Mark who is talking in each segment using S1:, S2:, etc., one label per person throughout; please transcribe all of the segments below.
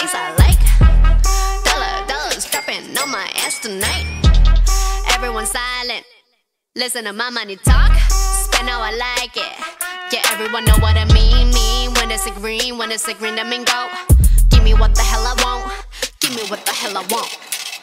S1: things I like. Dollar, dollars dropping on my ass tonight. Everyone silent. Listen to my money talk, spend how I like it. Yeah, everyone know what I mean. Mean when it's a green, when it's a green, I mean go. Give me what the hell I want. Give me what the hell I want.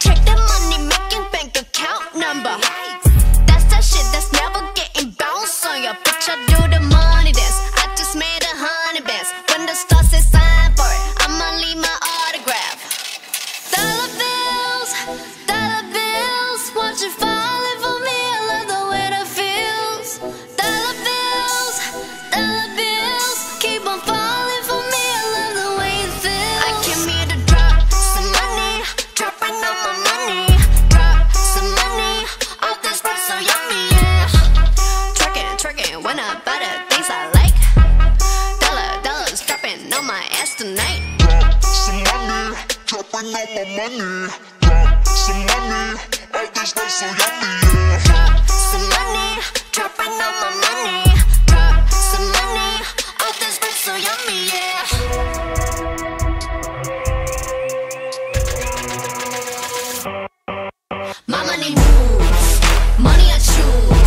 S1: Check the money making bank account number. That's that shit that's never getting bounced on your bitch. I do Drop some money. All this stuff so yummy, yeah.
S2: Drop some money. Dropping all my money. Drop some money. All this stuff so yummy, yeah.
S1: My money moves. Money I choose.